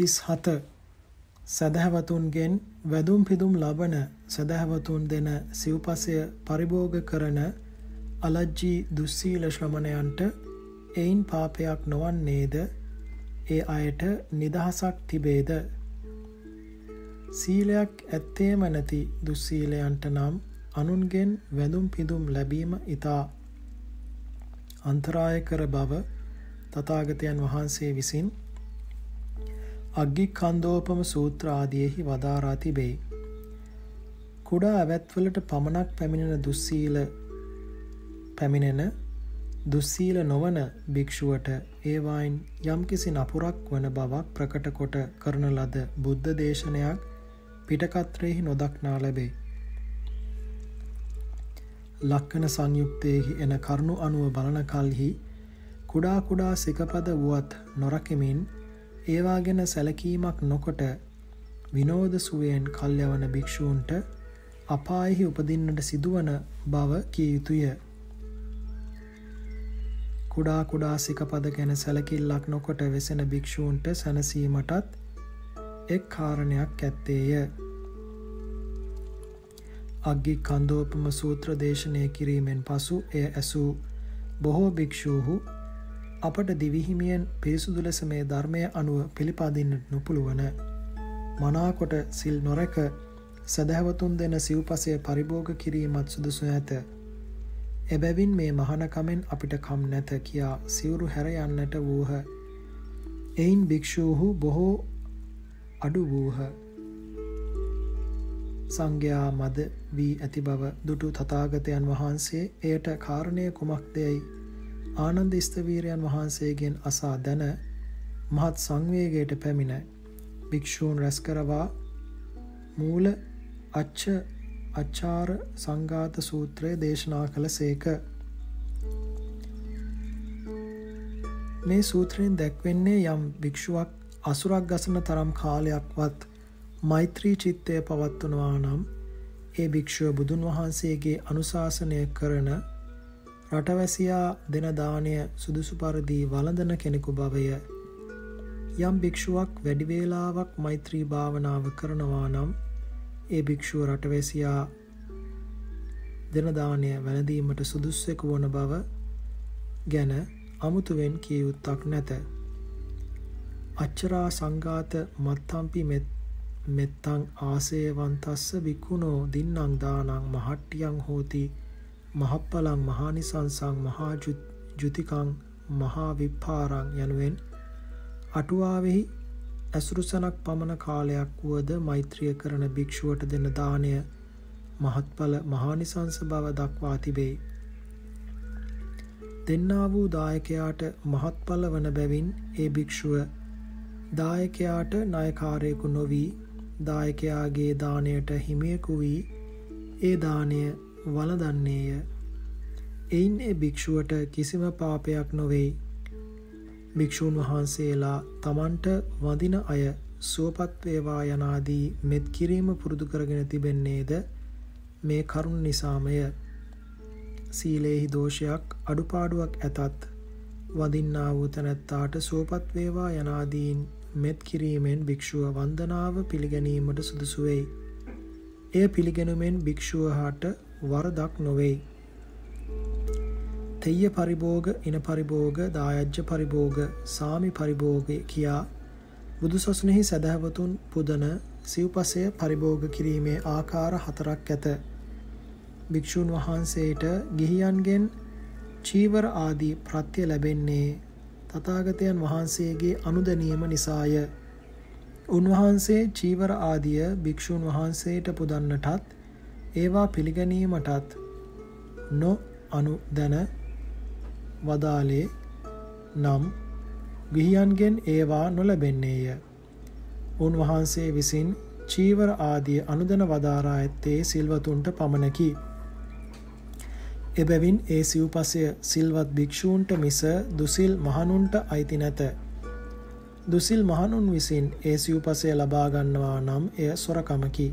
37 සදහැවතුන්ගෙන් වැදුම් පිදුම් ලබන සදහැවතුන් දෙන සිව්පසය පරිභෝග කරන අලජ්ජී දුස්සීල ශ්‍රමණයන්ට එයින් පාපයක් නොවන්නේද? ඒ අයට නිදහසක් තිබේද? සීලයක් ඇත්තේම නැති දුස්සීලයන්ට නම් අනුන්ගෙන් වැඳුම් පිදුම් ලැබීම ඊතා අන්තරාය කර බව තථාගතයන් වහන්සේ විසින් අග්ගිකන්දෝපම සූත්‍ර ආදියෙහි වදාරා තිබේ. කුඩා ඇවැත්වලට පමණක් පැමිණෙන දුස්සීල පැමිණෙන දුස්සීල නොවන භික්ෂුවට ඒවායින් යම්කිසි නපුරක් වන බවක් ප්‍රකට කොට කරන ලද බුද්ධ දේශනයක් පිටකත්‍රයෙහි නොදක්නා ලැබේ. ලක්කන සංයුක්තයෙහි එන කරුණු අනුව බලන කල්හි කුඩා කුඩා සිකපද වුවත් නොරකමින් ඒවා ගැන සැලකීමක් නොකොට විනෝද සුවයෙන් කල්යවන භික්‍ෂූන්ට අපායෙහි උපදින්නට සිදුවන බව කිය යුතුය. කුඩා කුඩා සිකපද ගැන සැලකිල්ලක් නොකොට වෙසෙන භික්‍ෂූන්ට සැනසීමටත් එක් කාරණයක් ඇත්තේය. අග්ගි කන්දෝපම සූත්‍ර දේශනය කිරීමෙන් පසු එය ඇසූ බොහෝ භික්‍ෂූහු අපට දිවිහිමියෙන් පිරිසුදු ලෙස මේ ධර්මය අනුව පිළිපාදින්නට නොපුළුවන මනාකොට සිල් නොරැක සැදැහවතුන් දෙන සිව්පසය පරිභෝග කිරීමත් සුදුසු ඇත. එබැවින් මේ මහනකමෙන් අපිට කම් නැත කියා සිවුරු හැර යන්නට වූහ. එයින් භික්‍ෂූහු බොහෝ අඩු වූහ. සංඝයා මද වී ඇති බව දුටු තථාගතයන් වහන්සේ එයට කාරණය කුමක්දැයි ආනන්ද ස්තවීරයන් වහන්සේගෙන් අසා දැන මහත් සංවේගයට පැමිණ භික්‍ෂූන් රැස් කරවා මූල අච්ච අච්චාර සංඝාත සූත්‍රය දේශනා කළ සේක. මේ සූත්‍රයෙන් දැක්වෙන්නේ යම් භික්ෂුවක් අසුරක් ගසන තරම් කාලයක්වත් මෛත්‍රී චිත්තය පවත්වනවා නම් ඒ භික්ෂුව බුදුන් වහන්සේගේ අනුශාසනය කරන රටවැසියා දෙන දානය සුදුසු පරිදි වළඳන කෙනෙකු බවය. යම් භික්ෂුවක් වැඩිවේලාවක් මෛත්‍රී භාවනාව කරනවා නම් ඒ භික්‍ෂුව රටවැසියා දෙනදානය වැළඳීමට සුදුස්සෙකු වන බව ගැන අමුතුවෙන් කියයුත්තක් නැත. අච්චරා සංඝාත මත්තම්පි මෙත්තං ආසේවන්තස්ස බික්කුණෝ දින්නං දානං මහට්ටියං හෝති මහප්පලං මහානිසංසං මහාජුතිකං මහා විප්පාරං යනුවෙන් අටුවාවෙහි ඇසුරුසනක් පමණ කාලයක් වුවද මෛත්‍රිය කරන භික්‍ෂුවට දෙන දානය මහත්ඵල මහානිසංස බව දක්වා තිබේ. දෙන්නා වූ දායකයාට මහත්ඵල වන බැවින් ඒ භික්‍ෂුව දායකයාට නයකාරයකු නොවී දායකයාගේ දානයට හිමියකු වී ඒ දානය වලදන්නේය. එයින් ඒ භික්‍ෂුවට කිසිම පාපයක් නොවෙයි භික්‍ෂූන් වහන්සේලා තමන්ට වදින අය සුවපත් වේවා යනාදී මෙත් කිරීම පුරුදු කරගෙන තිබෙන්නේද මේ කරුණ නිසාමය සීලේහි දෝෂයක් අඩුපාඩුවක් ඇතත් වදින්නා වූ තැනැත්තාට සුවපත් වේවා යනාදීන් මෙත් කිරීමෙන් භික්ෂුව වන්දනාව පිළිගැනීමට සුදුසු වෙයි. එය පිළිගැනුමෙන් භික්ෂුව හට වරදක් නොවෙයි. තෙయ్య පරිභෝග ඉන පරිභෝග දායජ්‍ය පරිභෝග සාමි පරිභෝග කියා බුදුසසුනෙහි සැදැහවතුන් පුදන සිව්පසය පරිභෝග කිරීමේ ආකාර හතරක් ඇත. භික්‍ෂූන් වහන්සේට ගිහියන්ගෙන් චීවර ආදී ප්‍රත්‍ය ලැබෙන්නේ තථාගතයන් වහන්සේගේ අනුදැනීම නිසාය. උන්වහන්සේ චීවර ආදිය භික්‍ෂූන් වහන්සේට පුදන්නටත් ඒවා පිළිගැනීමටත් නො අනු දැන වදාලේ නම් ගිහියන්ගෙන් ඒවා නොලැබෙන්නේය. උන්වහන්සේ විසින් චීවර ආදිය අනුදන වදාරා ඇත්තේ සිල්වතුන්ට පමණකි. එබැවින් ඒ සිව්පසය සිල්වත් භික්‍ෂූන්ට මිස දුසිල් මහනුන්ට අයිති නැත. දුසිල් මහනුන් විසින් ඒ සිව්පසය ලබාගන්නවා නම් එය සොරකමකි.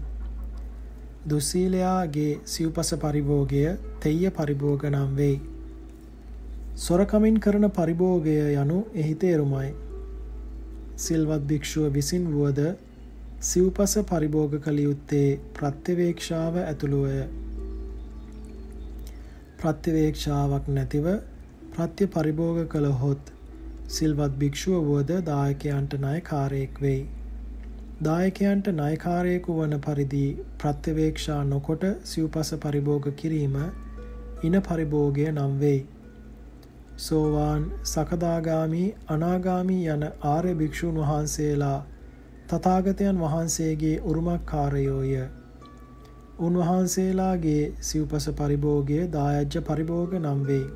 දුස්සීලයාගේ සිව්පස පරිභෝගය තෙయ్య පරිභෝග නම් වෙයි. සොරකමින් කරන පරිභෝගය යනු එහි තේරුමයි. සිල්වත් භික්ෂුව විසින් වුවද සිව්පස පරිභෝග කළ යුත්තේ ප්‍රත්‍යවේක්ෂාව ඇතුළුවය. ප්‍රත්‍යවේක්ෂාවක් නැතිව ප්‍රත්‍ය පරිභෝග කළහොත් සිල්වත් භික්ෂුව වුවද දායකයන්ට ණයකාරයෙක් වෙයි. දායකයන්ට ණයකාරයෙකු වන පරිදි ප්‍රත්‍යවේක්ෂා නොකොට සිව්පස පරිභෝග කිරීම ඉන පරිභෝගය නම් වෙයි. සෝවාන් සකදාගාමි අනාගාමි යන ආර්ය භික්ෂූන් වහන්සේලා තථාගතයන් වහන්සේගේ උරුමකාරයෝය. උන්වහන්සේලාගේ සිව්පස පරිභෝගය දායජ්‍ය පරිභෝග නම් වෙයි.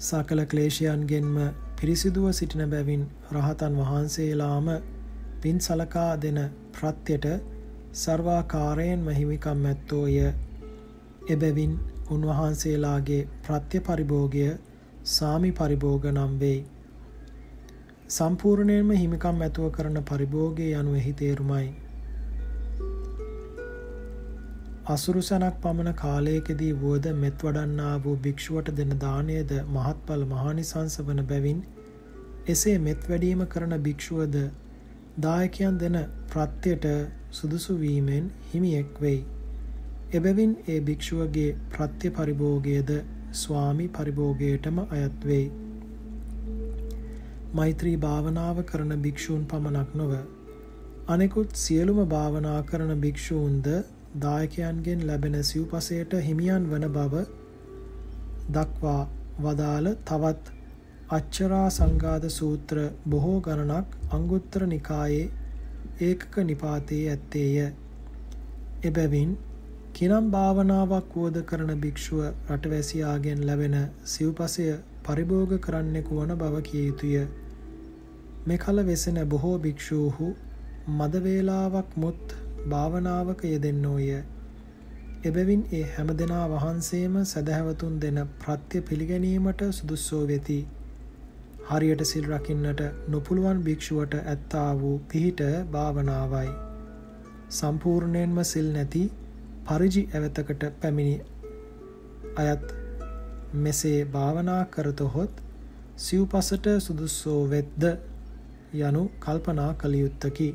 සකල ක්ලේශයන්ගෙන්ම පිරිසිදුව සිටින බැවින් රහතන් වහන්සේලාම පින් සලකා දෙන ප්‍රත්‍යයට සර්වාකාරයෙන්ම හිමිකම් ඇත්තෝය. එබැවින් උන්වහන්සේලාගේ ප්‍රත්‍ය පරිභෝගය සාමි පරිභෝග නම් වෙයි. සම්පූර්ණයෙන්ම හිමිකම් ඇතුව කරන පරිභෝගය යනු එහි තේරුමයි. අසුරු සැනක් පමණ කාලයකදී වුවද මෙත් වඩන්නා වූ භික්ෂුවට දෙන දානයද මහත්ඵල මහානිසංස වන බැවින් එසේ මෙත් වැඩීම කරන භික්ෂුවද දායකයන් දෙන ප්‍රත්‍යයට සුදුසු වීමෙන් හිමියෙක් වෙයි. එබැවින් ඒ භික්ෂුවගේ ප්‍රත්‍ය පරිභෝගයද ස්වාමි පරිභෝගයටම අයත් වෙයි. මෛත්‍රී භාවනාව කරන භික්ෂූන් පමණක් නොව අනෙකුත් සියලුම භාවනා කරන භික්ෂූන්ද දායකයන්ගෙන් ලැබෙන සිව්පසයට හිමියන් වන බව දක්වා වදාළ තවත් අච්චරා සංඝාත සූත්‍ර බොහෝ ගණනක් අංගුත්තර නිකායේ ඒකක නිපාතයේ ඇත්තේය. එබැවින් කිනම් භාවනාවක් වෝද කරන භික්ෂුව රටවැසියාගෙන් ලැබෙන සිව්පසය පරිභෝග කරන්නෙකු වන බව කිය යුතුය. මෙකල වෙසෙන බොහෝ භික්ෂූහු මද වේලාවක් මුත් භාවනාවක යෙදෙන්නෝය. එබැවින් ඒ හැමදෙනා වහන්සේම සැදැහැවතුන් දෙන ප්‍රත්‍ය පිළිගැනීමට සුදුස්සෝ වෙති. හරියට සිල් රකින්නට නොපුළුවන් භික්ෂුවට ඇත්තා වූ පිහිට භාවනාවයි. සම්පූර්ණයෙන්ම සිල් නැති පරිජි ඇවතකට පැමිණි අයත් මෙසේ භාවනා කරතොහොත් සිව්පසට සුදුස්සෝ වෙද්ද යනු කල්පනා කළ යුත්තකි